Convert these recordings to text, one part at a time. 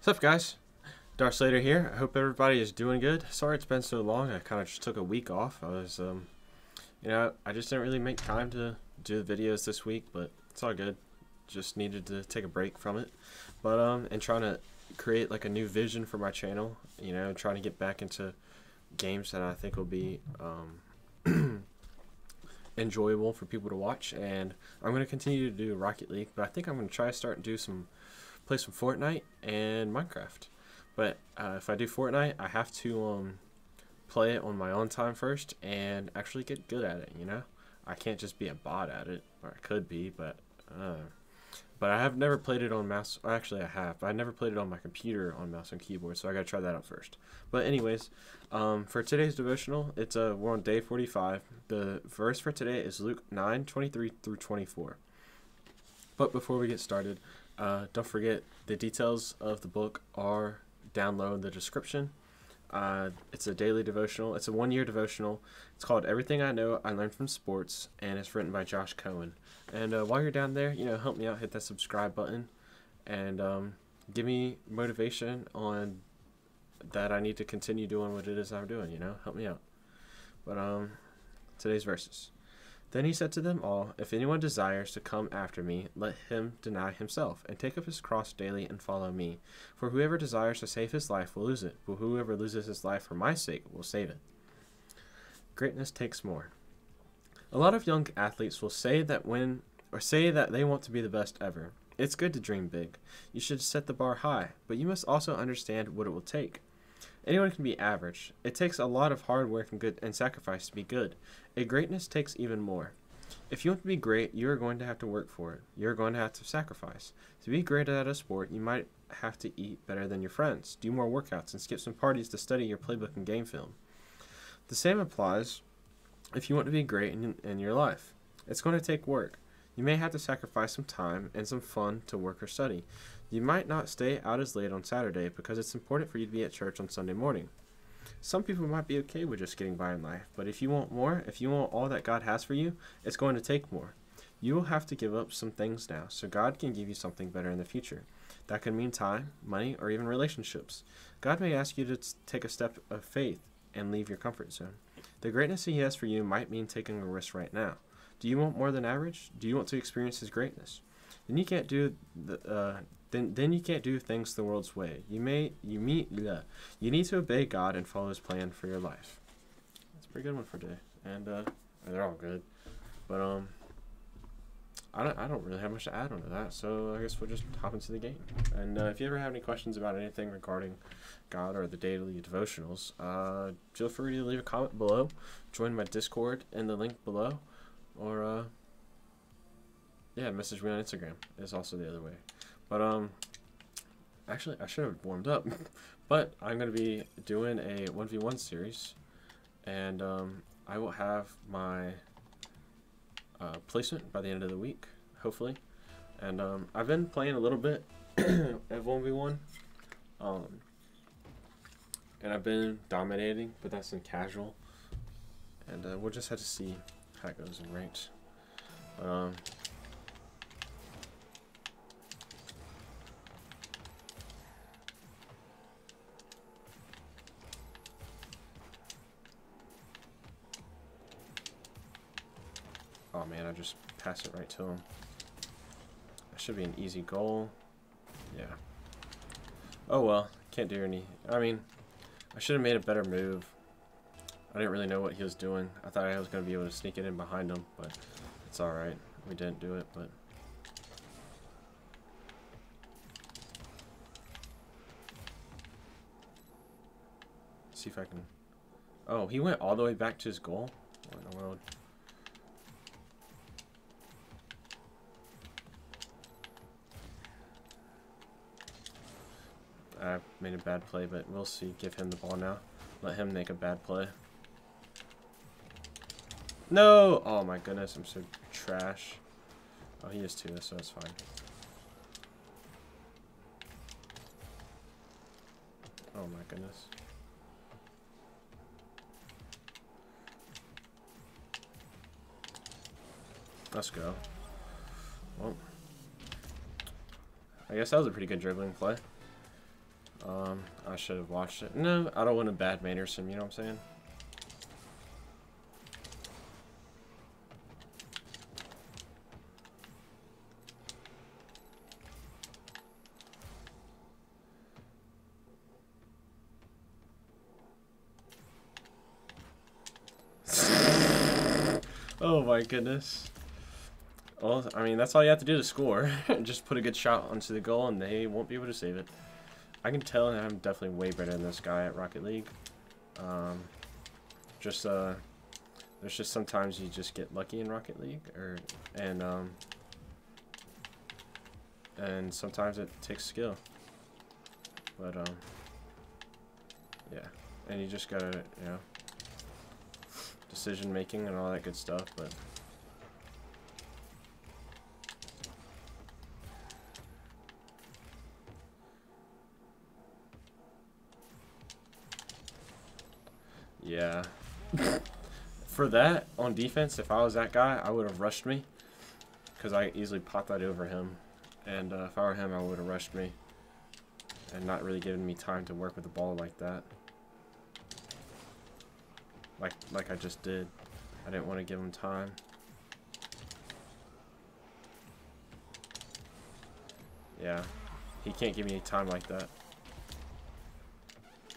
What's up, guys? Darth Slader here. I hope everybody is doing good. Sorry it's been so long. I kind of just took a week off. I was, um, you know, I just didn't really make time to do the videos this week, but it's all good. Just needed to take a break from it. But, um, and trying to create like a new vision for my channel, you know, trying to get back into games that I think will be, um, enjoyable for people to watch. And I'm going to continue to do Rocket League, but I think I'm going to try to start and do some play some Fortnite and Minecraft. But uh, if I do Fortnite, I have to um, play it on my own time first and actually get good at it. You know, I can't just be a bot at it, or I could be, but uh, but I have never played it on mouse. Actually, I have. But I never played it on my computer on mouse and keyboard, so I gotta try that out first. But anyways, um, for today's devotional, it's a uh, we're on day 45. The verse for today is Luke 9, 23 through 24. But before we get started, uh, don't forget, the details of the book are down low in the description. Uh, it's a daily devotional. It's a one-year devotional. It's called "Everything I Know I Learned from Sports," and it's written by Josh Coan. And uh, while you're down there, you know, help me out. Hit that subscribe button, and um, give me motivation on that I need to continue doing what it is I'm doing. You know, help me out. But um, today's verses. Then he said to them all, If anyone desires to come after me, let him deny himself, and take up his cross daily and follow me. For whoever desires to save his life will lose it, but whoever loses his life for my sake will save it. Greatness takes more. A lot of young athletes will say that when or say that they want to be the best ever. It's good to dream big. You should set the bar high, but you must also understand what it will take. Anyone can be average. It takes a lot of hard work and good and sacrifice to be good. A greatness takes even more. If you want to be great, you are going to have to work for it. You're going to have to sacrifice. To be great at a sport, you might have to eat better than your friends, do more workouts, and skip some parties to study your playbook and game film. The same applies if you want to be great in, in your life. It's going to take work. You may have to sacrifice some time and some fun to work or study. You might not stay out as late on Saturday because it's important for you to be at church on Sunday morning. Some people might be okay with just getting by in life, but if you want more, if you want all that God has for you, it's going to take more. You will have to give up some things now so God can give you something better in the future. That could mean time, money, or even relationships. God may ask you to take a step of faith and leave your comfort zone. The greatness He has for you might mean taking a risk right now. Do you want more than average? Do you want to experience His greatness? Then you can't do the, uh, then then you can't do things the world's way. You may you meet yeah, you need to obey God and follow His plan for your life. That's a pretty good one for today, and uh, they're all good, but um. I don't, I don't really have much to add on to that, so I guess we'll just hop into the game. And uh, if you ever have any questions about anything regarding God or the daily devotionals, uh, feel free to leave a comment below, join my Discord in the link below, or uh, yeah, message me on Instagram is also the other way. But um, actually, I should have warmed up. but I'm gonna be doing a 1v1 series, and um, I will have my uh, placement by the end of the week, hopefully. And um, I've been playing a little bit of 1v1, um, and I've been dominating, but that's in casual. And uh, we'll just have to see how it goes in ranked. But, um, Oh man, I just passed it right to him. That should be an easy goal. Yeah. Oh well, can't do any. I mean, I should have made a better move. I didn't really know what he was doing. I thought I was going to be able to sneak it in behind him, but it's alright. We didn't do it, but... See if I can... Oh, he went all the way back to his goal? What in the world? I made a bad play, but we'll see. Give him the ball now. Let him make a bad play. No! Oh my goodness, I'm so trash. Oh, he is too, so it's fine. Oh my goodness. Let's go. Well, I guess that was a pretty good dribbling play. Um, I should have watched it. No, I don't want to bad manners you know what I'm saying? oh my goodness. Well, I mean, that's all you have to do to score. Just put a good shot onto the goal and they won't be able to save it. I can tell that I'm definitely way better than this guy at Rocket League. Um, just, uh, there's just sometimes you just get lucky in Rocket League, or, and, um, and sometimes it takes skill. But, um, yeah, and you just gotta, you know, decision making and all that good stuff, but Yeah. For that, on defense, if I was that guy, I would have rushed me. Because I easily popped that over him. And uh, if I were him, I would have rushed me. And not really given me time to work with the ball like that. Like, like I just did. I didn't want to give him time. Yeah. He can't give me any time like that.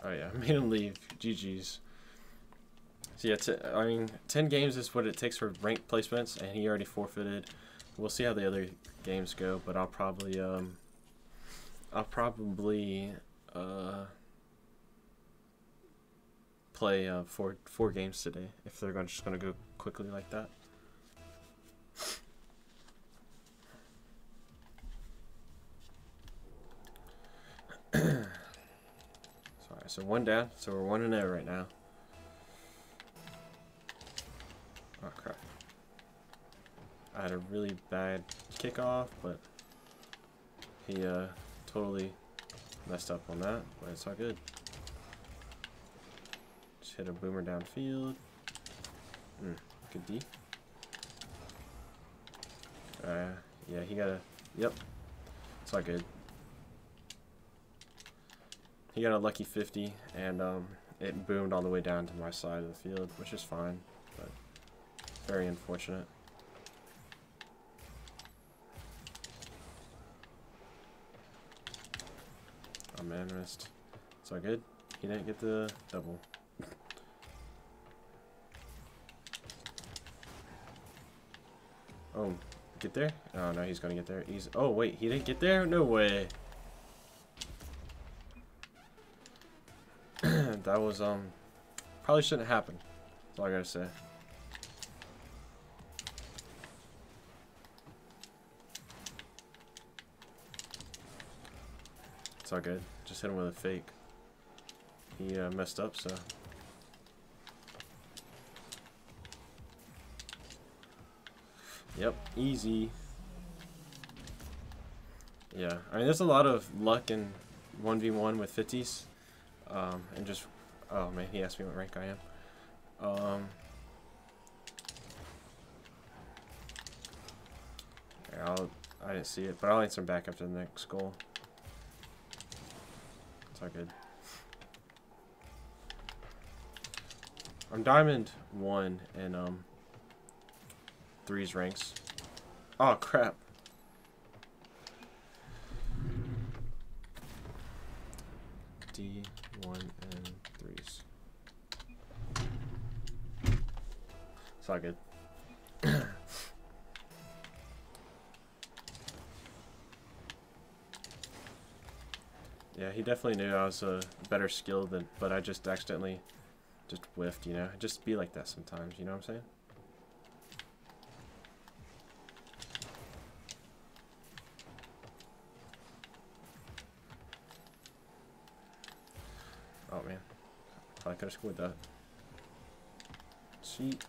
Oh yeah, I made him leave. GG's. So yeah, I mean, 10 games is what it takes for ranked placements, and he already forfeited. We'll see how the other games go, but I'll probably, um, I'll probably, uh, play, uh, four, four games today, if they're gonna, just gonna go quickly like that. Sorry, so one down, so we're one and zero right now. Had a really bad kickoff, but he uh, totally messed up on that, but it's all good. Just hit a boomer downfield. Mm, good D. Uh, yeah, he got a, yep, it's all good. He got a lucky 50, and um, it boomed all the way down to my side of the field, which is fine. But very unfortunate. Man, missed. It's all good. He didn't get the double. oh, get there? Oh no, he's gonna get there. He's. Oh wait, he didn't get there? No way. that was um, probably shouldn't happen. That's all I gotta say. All good. Just hit him with a fake. He uh, messed up, so. Yep, easy. Yeah, I mean, there's a lot of luck in 1v1 with 50s. Um, and just, oh man, he asked me what rank I am. Um, I'll, I didn't see it, but I'll answer back after the next goal all good. I'm diamond one and um threes ranks. Oh crap. D one and threes. It's all good. Definitely knew I was a better skill than, but I just accidentally just whiffed, you know? Just be like that sometimes, you know what I'm saying? Oh man, I could have scored that. Cheat.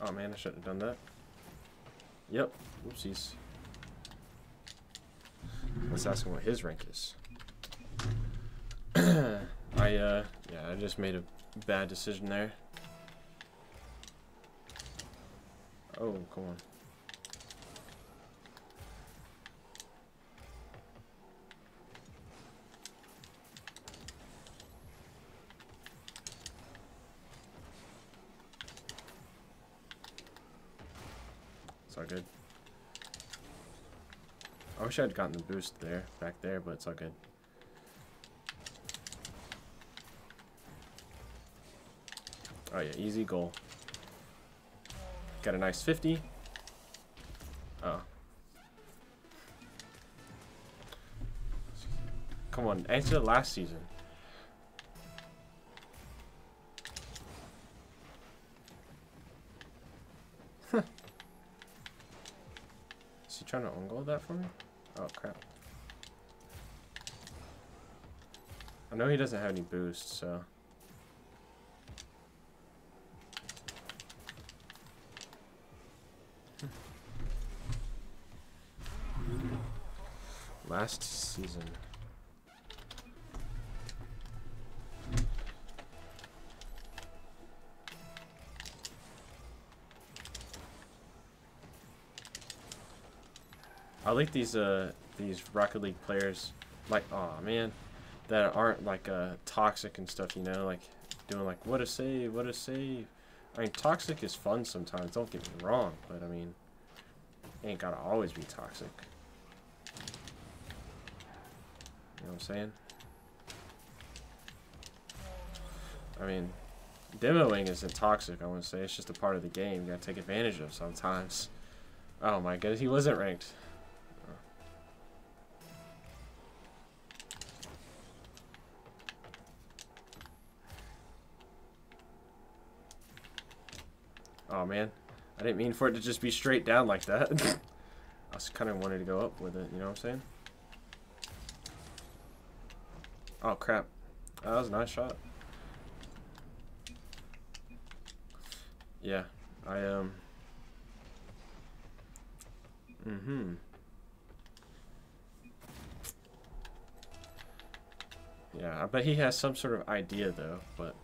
Oh man, I shouldn't have done that. Yep. Whoopsies. Let's ask him what his rank is. I, uh, yeah, I just made a bad decision there. Oh, come on. It's all good. I wish I'd gotten the boost there, back there, but it's all good. Oh yeah, easy goal. Got a nice 50. Oh. Come on, answer last season. Is he trying to own goal that for me? Oh crap. I know he doesn't have any boost, so. Last season. Like these uh these Rocket League players like oh man that aren't like uh toxic and stuff, you know, like doing like what a save, what a save. I mean toxic is fun sometimes, don't get me wrong, but I mean ain't gotta always be toxic. You know what I'm saying? I mean, demoing isn't toxic, I to say. It's just a part of the game you gotta take advantage of sometimes. Oh my goodness, he wasn't ranked. Oh man, I didn't mean for it to just be straight down like that. I was kind of wanted to go up with it, you know what I'm saying? Oh crap, that was a nice shot. Yeah, I um. Mm-hmm. Yeah, I bet he has some sort of idea though, but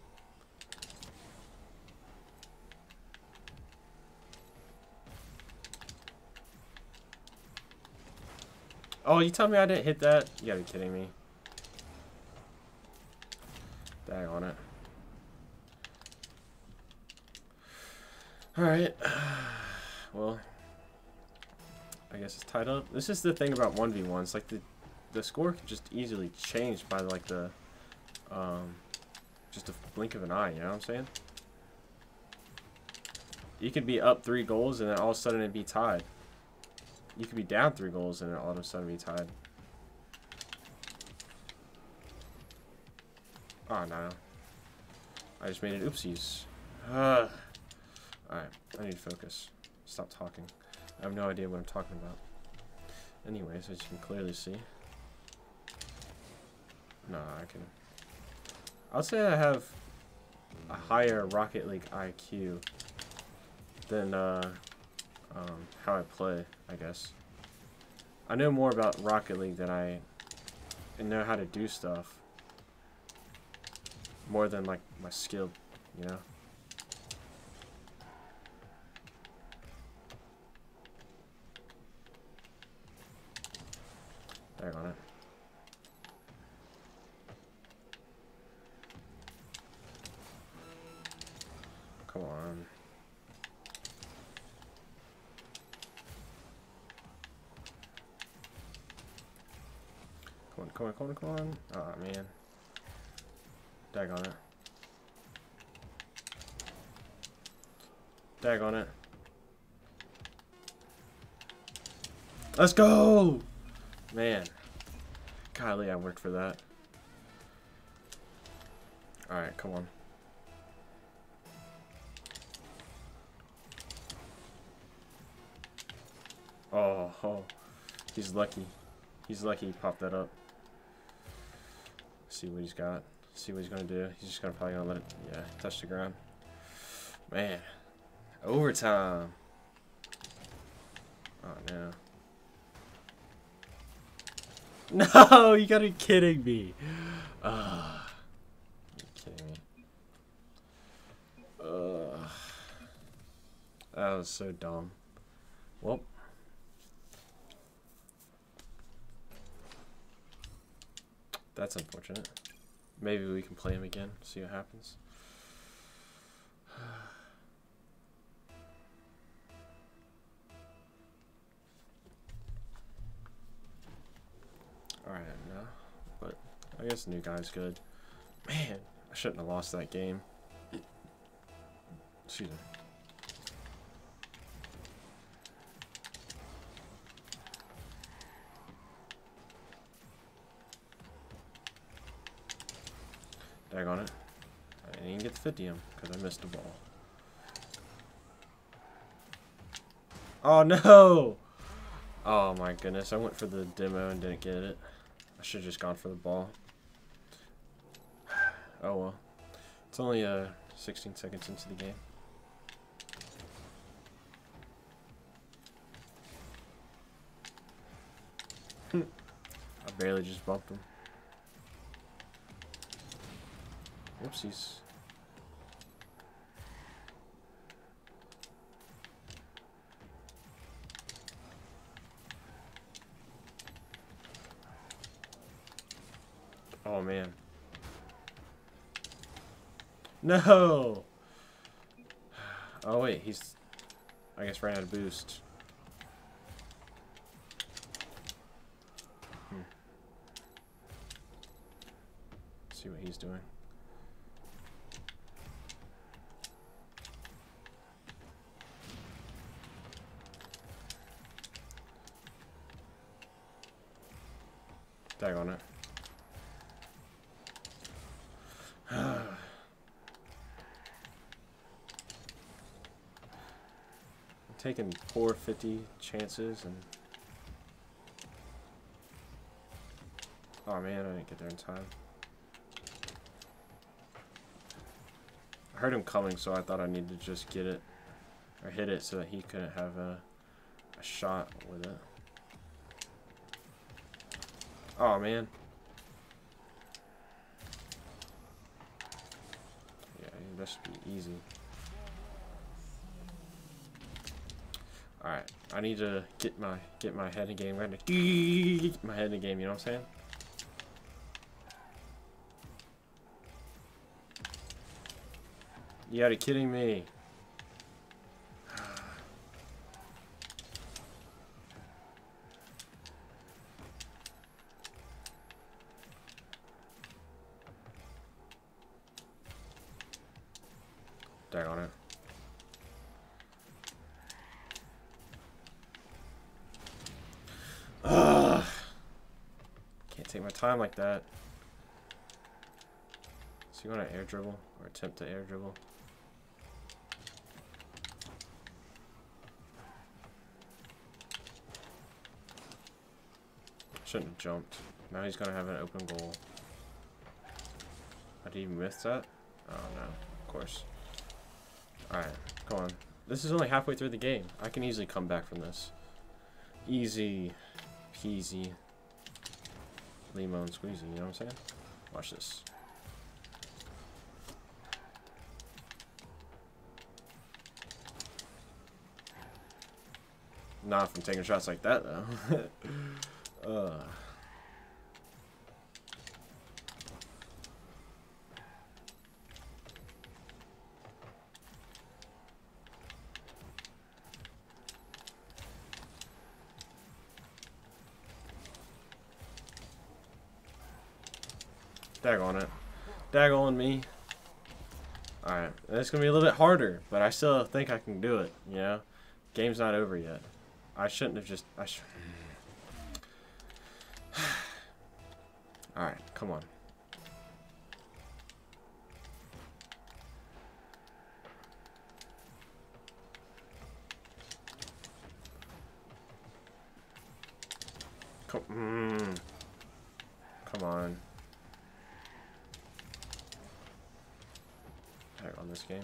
Oh, you tell me I didn't hit that? You gotta be kidding me. Dang on it. Alright. Well, I guess it's tied up. This is the thing about 1v1s. Like, the, the score can just easily change by, like, the, um, just a blink of an eye, you know what I'm saying? You could be up three goals and then all of a sudden it'd be tied. You could be down three goals and all of a sudden be tied. Oh, no. I just made an oopsies. Alright, I need to focus. Stop talking. I have no idea what I'm talking about. Anyways, as you can clearly see. No, I can... I'll say I have a higher Rocket League IQ than, uh, um, how I play, I guess. I know more about Rocket League than I know how to do stuff. More than, like, my skill, you know? Dag on it. Let's go! Man. Golly, I worked for that. Alright, come on. Oh, oh, he's lucky. He's lucky he popped that up. See what he's got. See what he's gonna do. He's just gonna probably gonna let it, yeah, touch the ground. Man, overtime. Oh no. No, you gotta be kidding me. Uh, you kidding me. Uh, that was so dumb. Well. That's unfortunate. Maybe we can play him again, see what happens. Guess new guy's good. Man, I shouldn't have lost that game. Excuse me. Dag on it. I didn't even get the 50 him because I missed the ball. Oh no! Oh my goodness, I went for the demo and didn't get it. I should have just gone for the ball. Oh well. It's only uh, 16 seconds into the game. I barely just bumped him. Whoopsies. Oh man. No! Oh wait, he's I guess ran out of boost. Hmm. see what he's doing. Tag on it. Taking poor 50 chances and. Oh man I didn't get there in time. I heard him coming so I thought I needed to just get it or hit it so that he couldn't have a, a shot with it. Oh man. Yeah that should be easy Alright, I need to get my get my head in the game. I to get my head in the game, you know what I'm saying? You gotta kidding me. Dag on it. Take my time like that. So you want to air dribble or attempt to air dribble? Shouldn't have jumped. Now he's gonna have an open goal. How did he miss that? Oh no, of course. Alright, come on. This is only halfway through the game. I can easily come back from this. Easy peasy lemon squeezy, you know what I'm saying? Watch this. Not from taking shots like that, though. uh. Dag on it. Dag on me. Alright, it's going to be a little bit harder, but I still think I can do it, you know? Game's not over yet. I shouldn't have just... I Alright, come on. Come, mm, come on. on this game.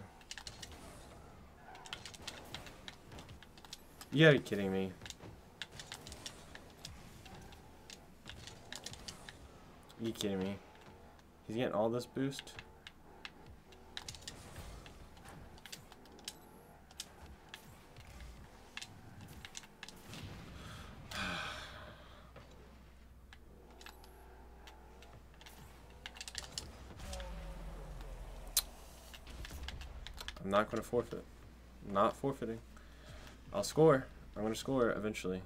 You gotta be kidding me. You kidding me? He's getting all this boost? I'm not going to forfeit. Not forfeiting. I'll score. I'm to score eventually.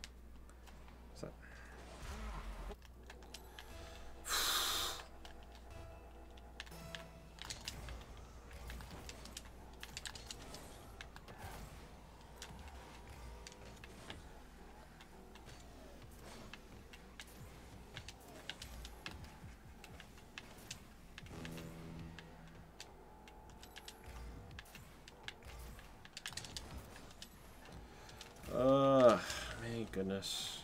Goodness.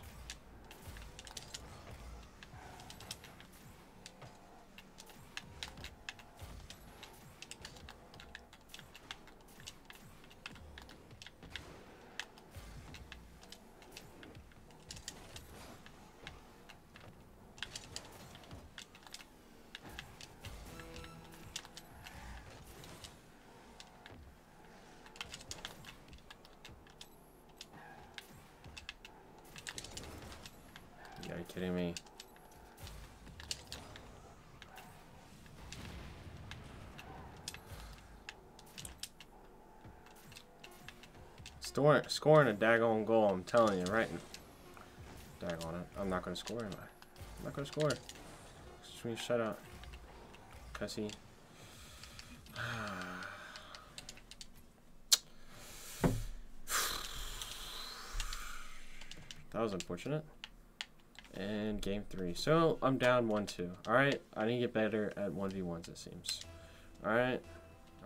Kidding me? Scoring, scoring a daggone goal, I'm telling you, right? Daggone it. I'm not going to score, am I? I'm not going to score. Just shut up. Cussy. that was unfortunate. And game three. So I'm down 1 2. Alright, I need to get better at 1v1s, it seems. Alright,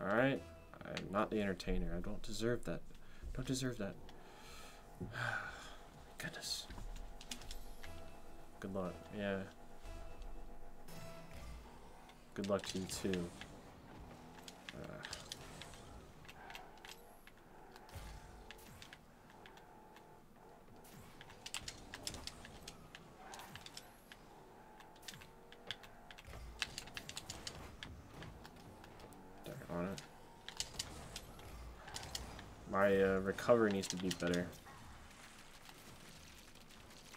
alright. I'm not the entertainer. I don't deserve that. Don't deserve that. Goodness. Good luck. Yeah. Good luck to you too. Uh. My recovery needs to be better.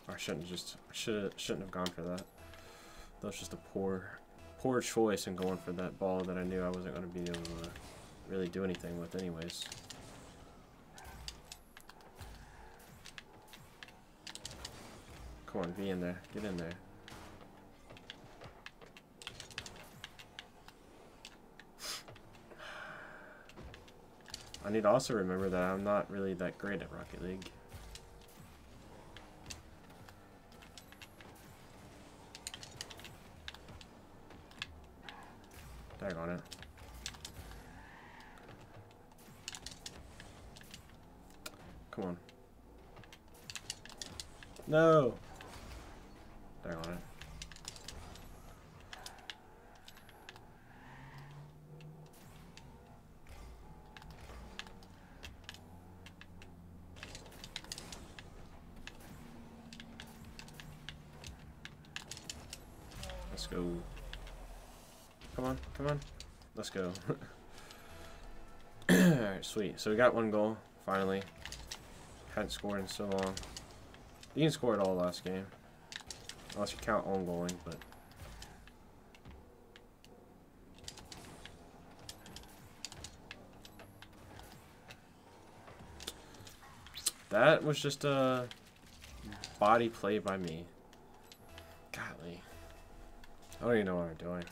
I shouldn't just should shouldn't have gone for that. That was just a poor poor choice in going for that ball that I knew I wasn't going to be able to really do anything with anyways. Come on, be in there. Get in there. I need to also remember that I'm not really that great at Rocket League. Tag on it. Come on. No! Let's go. Come on, come on. Let's go. Alright, sweet. So we got one goal, finally. Hadn't scored in so long. You didn't score it all last game. Unless you count own goaling, but... That was just a body play by me. I don't even know what I'm doing.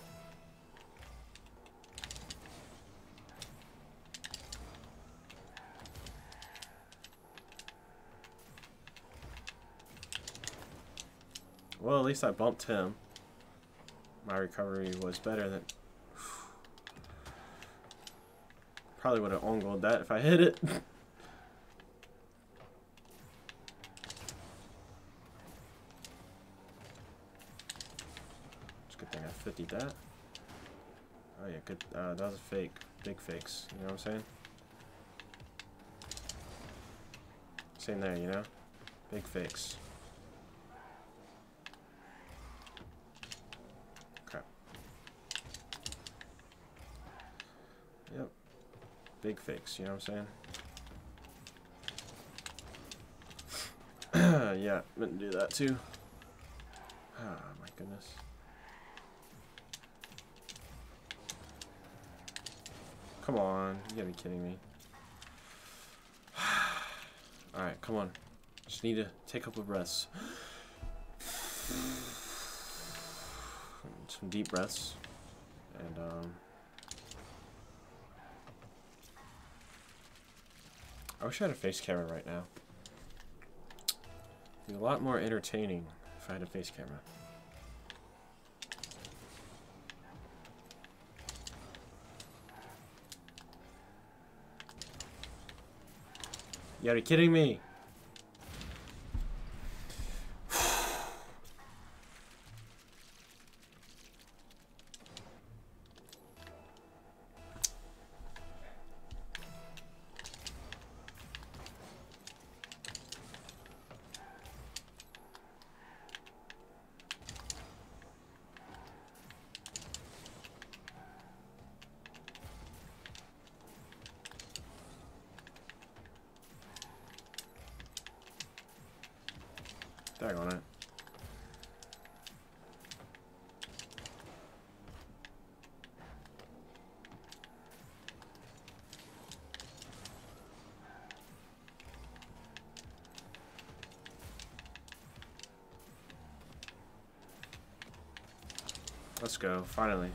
Well, at least I bumped him. My recovery was better than... Probably would have goaled that if I hit it. it's a good thing I 50 that. Oh yeah, good. Uh, that was a fake. Big fakes. You know what I'm saying? Same there, you know? Big fakes. Crap. Yep. Big fakes, you know what I'm saying? yeah, meant to do that too. Ah, my goodness. Come on, you gotta be kidding me. Alright, come on. Just need to take a couple breaths. Some deep breaths. And, um... I wish I had a face camera right now. It'd be a lot more entertaining if I had a face camera. You gotta be kidding me. Let's go, finally.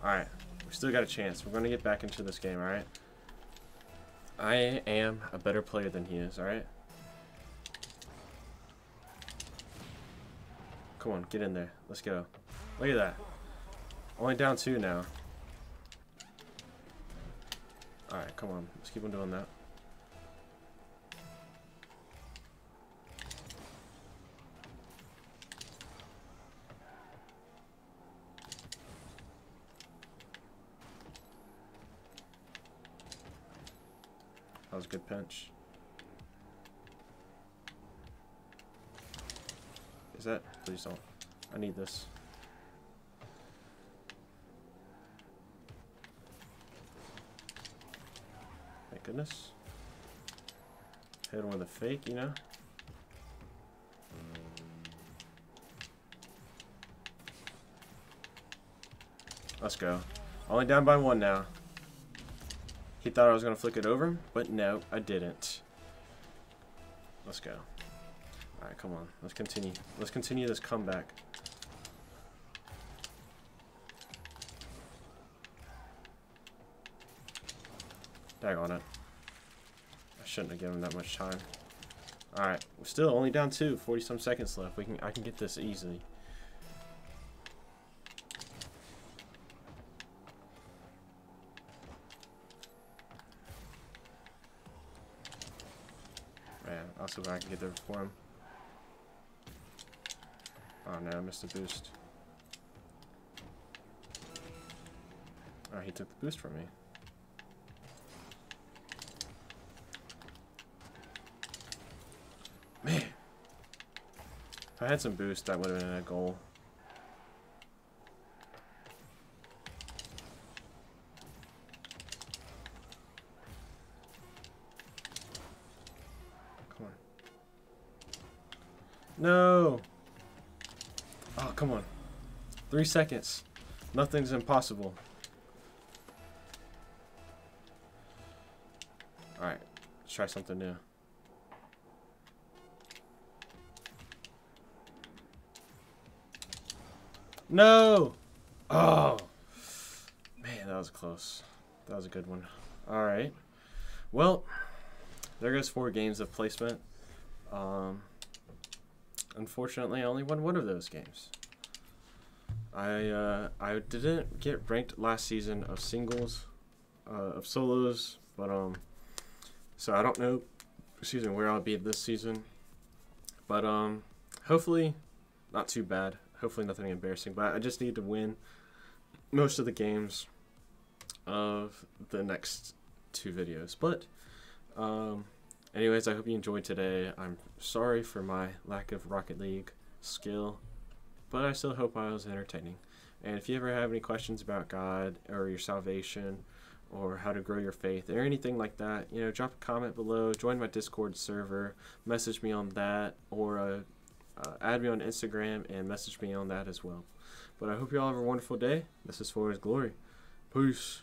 Alright, we still got a chance. We're going to get back into this game, alright? I am a better player than he is, alright? Come on, get in there. Let's go. Look at that. Only down two now. Alright, come on. Let's keep on doing that. That was a good pinch. Is that? Please don't. I need this. Goodness. Hit him with a fake, you know? Let's go. Only down by one now. He thought I was going to flick it over but no, I didn't. Let's go. Alright, come on. Let's continue. Let's continue this comeback. Dag on it. I shouldn't have given him that much time. Alright, we're still only down two. 40 some seconds left. We can I can get this easily. Man, I'll see if I can get there before him. Oh no, I missed the boost. Oh, he took the boost from me. Man. If I had some boost, that would have been a goal. Come on. No! Oh, come on. Three seconds. Nothing's impossible. Alright, let's try something new. No! Oh! Man, that was close. That was a good one. Alright. Well, there goes four games of placement. Um, unfortunately, I only won one of those games. I uh, I didn't get ranked last season of singles, uh, of solos, but um, so I don't know, excuse me, where I'll be this season. But um, hopefully, not too bad. Hopefully, nothing embarrassing. But I just need to win most of the games of the next two videos. But um, anyways, I hope you enjoyed today. I'm sorry for my lack of Rocket League skill but I still hope I was entertaining. And if you ever have any questions about God or your salvation or how to grow your faith or anything like that, you know, drop a comment below, join my Discord server, message me on that, or uh, uh, add me on Instagram and message me on that as well. But I hope you all have a wonderful day. This is for His glory. Peace.